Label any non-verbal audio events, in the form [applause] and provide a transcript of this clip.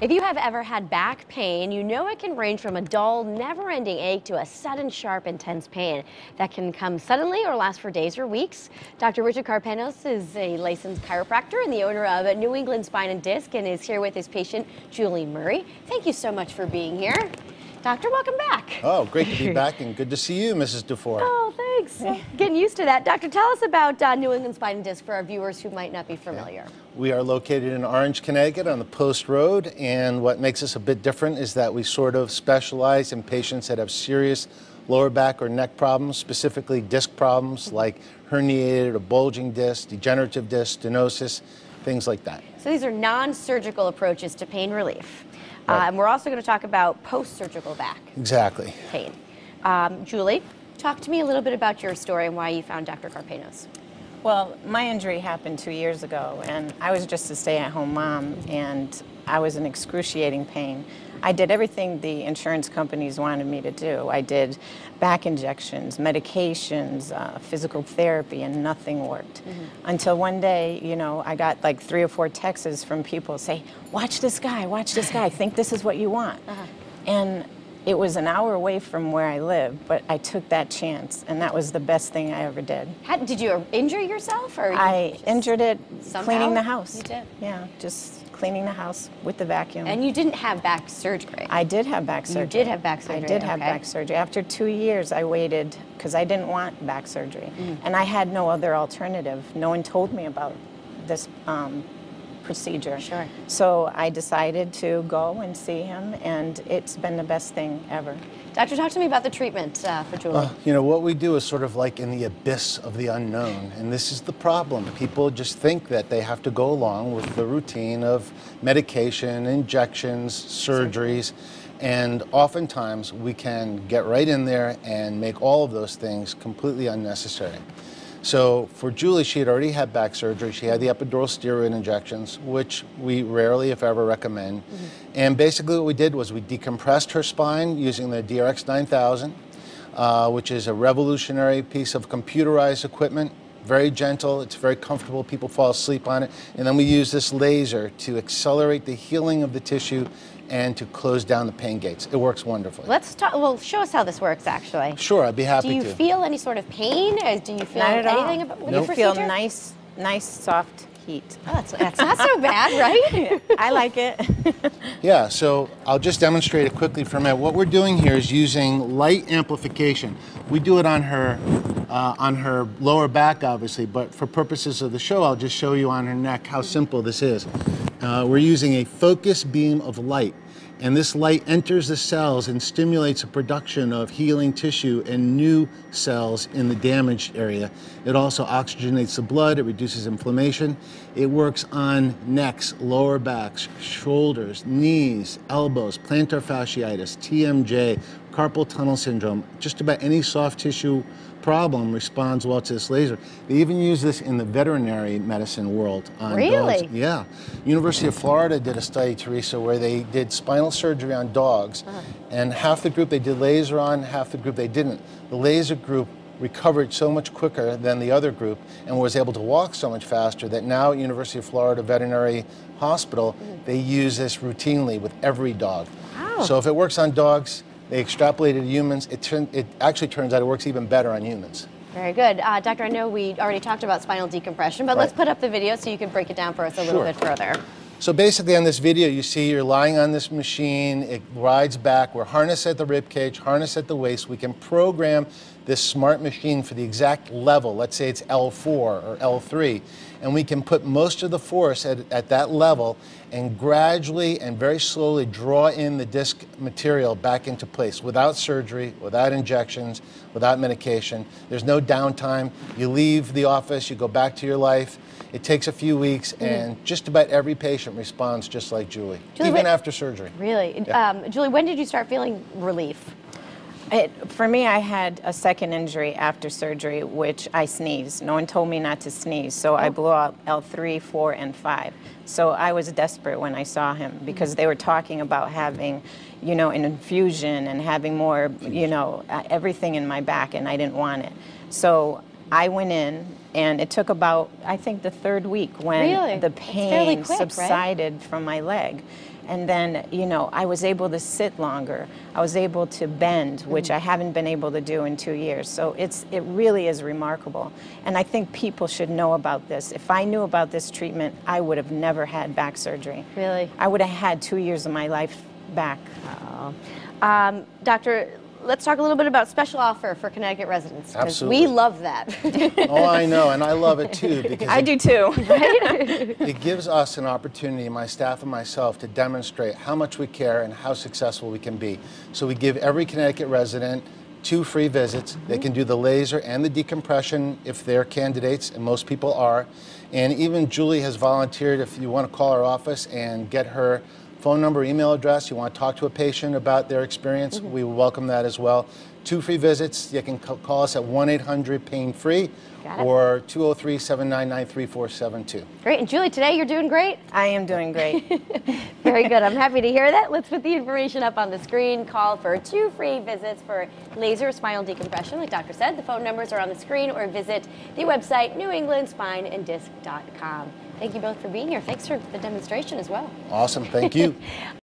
If you have ever had back pain, you know it can range from a dull, never-ending ache to a sudden, sharp, intense pain that can come suddenly or last for days or weeks. Dr. Richard Carpenos is a licensed chiropractor and the owner of New England Spine and Disc and is here with his patient, Julie Murray. Thank you so much for being here. Doctor, welcome back. Oh, great to be [laughs] back and good to see you, Mrs. Dufour. Oh, thanks. Getting used to that. Doctor, tell us about uh, New England Spine and Disc for our viewers who might not be familiar. We are located in Orange, Connecticut on the Post Road, and what makes us a bit different is that we sort of specialize in patients that have serious lower back or neck problems, specifically disc problems like herniated or bulging disc, degenerative disc, stenosis, things like that. So these are non-surgical approaches to pain relief. Right. Uh, and we're also going to talk about post-surgical back Exactly. pain. Um, Julie, talk to me a little bit about your story and why you found Dr. Carpenos. Well, my injury happened two years ago, and I was just a stay at home mom, and I was in excruciating pain. I did everything the insurance companies wanted me to do. I did back injections, medications, uh, physical therapy, and nothing worked. Mm -hmm. Until one day, you know, I got like three or four texts from people say, watch this guy, watch this guy, [laughs] think this is what you want. Uh -huh. And it was an hour away from where I live, but I took that chance, and that was the best thing I ever did. How, did you injure yourself, or you I injured it somehow? cleaning the house. You did. Yeah, just cleaning the house with the vacuum. And you didn't have back surgery. I did have back surgery. You did have back surgery. I did okay. have back surgery. After two years, I waited because I didn't want back surgery, mm. and I had no other alternative. No one told me about this um, procedure. Sure. So I decided to go and see him, and it's been the best thing ever. Doctor, talk to me about the treatment uh, for Julie. Uh, you know, what we do is sort of like in the abyss of the unknown, and this is the problem. People just think that they have to go along with the routine of medication, injections, surgeries, and oftentimes we can get right in there and make all of those things completely unnecessary. So for Julie, she had already had back surgery. She had the epidural steroid injections, which we rarely, if ever, recommend. Mm -hmm. And basically what we did was we decompressed her spine using the DRX 9000, uh, which is a revolutionary piece of computerized equipment. Very gentle, it's very comfortable, people fall asleep on it. And then we use this laser to accelerate the healing of the tissue and to close down the pain gates. It works wonderfully. Let's talk, well, show us how this works actually. Sure, I'd be happy to. Do you to. feel any sort of pain? Uh, do you feel Not at anything all. about nope. You feel nice, nice soft heat. Oh, that's, that's not so bad, right? [laughs] I like it. [laughs] yeah, so I'll just demonstrate it quickly for a minute. What we're doing here is using light amplification. We do it on her, uh, on her lower back, obviously, but for purposes of the show, I'll just show you on her neck how simple this is. Uh, we're using a focus beam of light and this light enters the cells and stimulates the production of healing tissue and new cells in the damaged area. It also oxygenates the blood, it reduces inflammation. It works on necks, lower backs, shoulders, knees, elbows, plantar fasciitis, TMJ, carpal tunnel syndrome, just about any soft tissue problem responds well to this laser. They even use this in the veterinary medicine world on really? dogs. Yeah. University of Florida did a study, Teresa, where they did spinal surgery on dogs, uh and half the group they did laser on, half the group they didn't. The laser group recovered so much quicker than the other group and was able to walk so much faster that now at University of Florida Veterinary Hospital, mm they use this routinely with every dog. Wow. So if it works on dogs, they extrapolated to humans. It, turn, it actually turns out it works even better on humans. Very good. Uh, Doctor, I know we already talked about spinal decompression, but right. let's put up the video so you can break it down for us a little bit further. So basically on this video, you see you're lying on this machine, it rides back, we're harnessed at the rib cage, harnessed at the waist. We can program this smart machine for the exact level. Let's say it's L4 or L3. And we can put most of the force at, at that level and gradually and very slowly draw in the disc material back into place without surgery, without injections, without medication. There's no downtime. You leave the office, you go back to your life. It takes a few weeks, mm -hmm. and just about every patient responds just like Julie, Julie even after surgery. Really? Yeah. Um, Julie, when did you start feeling relief? It, for me, I had a second injury after surgery, which I sneezed. No one told me not to sneeze, so oh. I blew out L3, 4, and 5. So I was desperate when I saw him because they were talking about having, you know, an infusion and having more, you know, everything in my back, and I didn't want it. So I went in, and it took about, I think, the third week when really? the pain quick, subsided right? from my leg. And then, you know, I was able to sit longer. I was able to bend, which I haven't been able to do in two years. So it's it really is remarkable. And I think people should know about this. If I knew about this treatment, I would have never had back surgery. Really? I would have had two years of my life back. Um, doctor, let's talk a little bit about special offer for Connecticut residents. Absolutely. We love that. [laughs] Oh, I know, and I love it too because I it, do too. [laughs] it gives us an opportunity, my staff and myself, to demonstrate how much we care and how successful we can be. So we give every Connecticut resident two free visits. They mm-hmm. can do the laser and the decompression if they're candidates, and most people are. And even Julie has volunteered if you want to call our office and get her phone number, email address, you want to talk to a patient about their experience, mm-hmm. we welcome that as well. Two free visits. You can call us at 1 800 Pain Free or 203 799 3472. great. And Julie, today you're doing great. I am doing great. [laughs] Very good. I'm happy to hear that. Let's put the information up on the screen. Call for two free visits for laser spinal decompression. Like Doctor said, the phone numbers are on the screen or visit the website newenglandspineanddisc.com. Thank you both for being here. Thanks for the demonstration as well. Awesome. Thank you. [laughs]